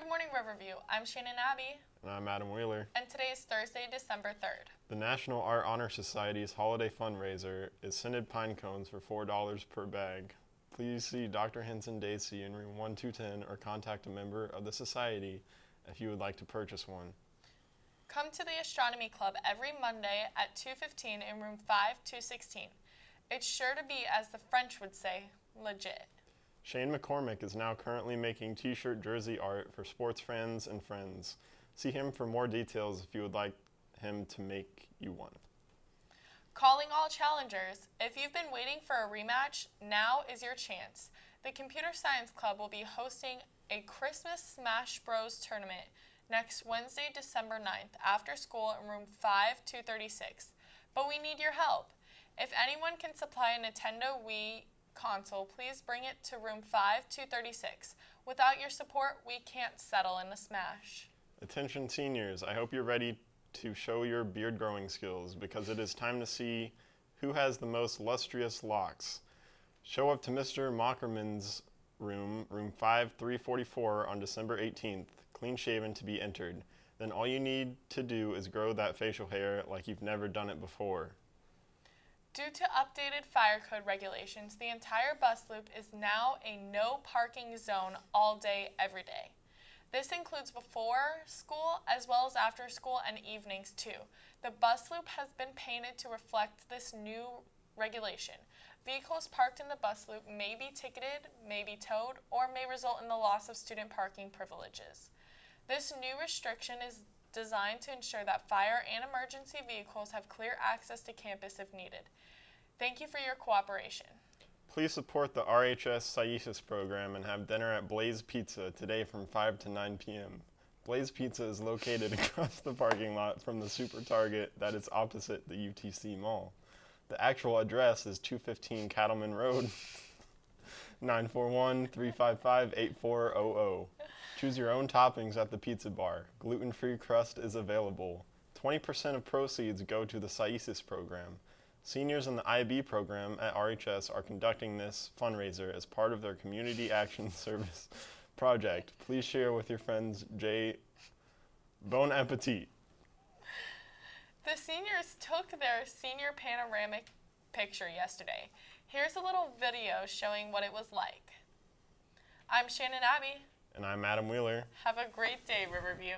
Good morning, Riverview. I'm Shannon Abbey, And I'm Adam Wheeler. and today is Thursday, December 3rd. The National Art Honor Society's holiday fundraiser is scented pine cones for $4 per bag. Please see Dr. Henson Dacey in room 1210 or contact a member of the society if you would like to purchase one. Come to the Astronomy Club every Monday at 2:15 in room 5216. It's sure to be, as the French would say, legit. Shane McCormick is now currently making t shirt jersey art for sports fans and friends. See him for more details if you would like him to make you one. Calling all challengers. If you've been waiting for a rematch, now is your chance. The Computer Science Club will be hosting a Christmas Smash Bros tournament next Wednesday, December 9th, after school in room 5236. But we need your help. If anyone can supply a Nintendo Wii console, please bring it to room 5236. Without your support, we can't settle in a smash. Attention seniors, I hope you're ready to show your beard growing skills because it is time to see who has the most lustrous locks. Show up to Mr. Mockerman's room, room 5344 on December 18th, clean shaven to be entered. Then all you need to do is grow that facial hair like you've never done it before. Due to updated fire code regulations, the entire bus loop is now a no parking zone all day, every day. This includes before school as well as after school and evenings too. The bus loop has been painted to reflect this new regulation. Vehicles parked in the bus loop may be ticketed, may be towed, or may result in the loss of student parking privileges. This new restriction is designed to ensure that fire and emergency vehicles have clear access to campus if needed. Thank you for your cooperation. Please support the RHS Sciasis program and have dinner at Blaze Pizza today from 5 to 9 p.m. Blaze Pizza is located across the parking lot from the Super Target that is opposite the UTC Mall. The actual address is 215 Cattlemen Road, 941 355 8400. Choose your own toppings at the pizza bar. Gluten free crust is available. 20% of proceeds go to the Sciasis program. Seniors in the IB program at RHS are conducting this fundraiser as part of their Community Action Service project. Please share with your friends. Jay, bon appetit. The seniors took their senior panoramic picture yesterday. Here's a little video showing what it was like. I'm Shannon Abbey. And I'm Adam Wheeler. Have a great day, Riverview.